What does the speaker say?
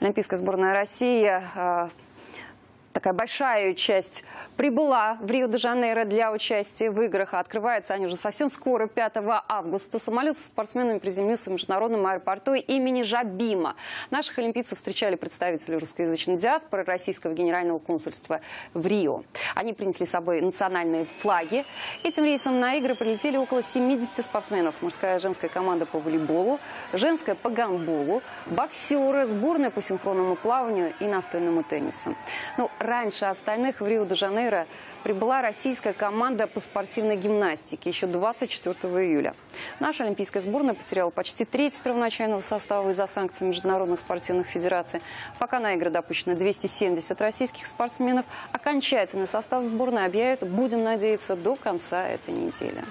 Олимпийская сборная России э, такая большая часть прибыла в Рио-де-Жанейро для участия в играх. А открываются они уже совсем скоро, 5 августа. Самолет со спортсменами приземлился в международном аэропорту имени Жабима. Наших олимпийцев встречали представители русскоязычной диаспоры Российского генерального консульства в Рио. Они принесли с собой национальные флаги. Этим рейсом на игры прилетели около 70 спортсменов. Мужская и женская команда по волейболу, женская по гандболу, боксеры, сборная по синхронному плаванию и настольному теннису. Ну, раньше остальных в Рио-де-Жанейро прибыла российская команда по спортивной гимнастике еще 24 июля. Наша олимпийская сборная потеряла почти треть первоначального состава из-за санкций международных спортивных федераций. Пока на игры допущено 270 российских спортсменов. Окончательный состав сборной объявят, будем надеяться, до конца этой недели.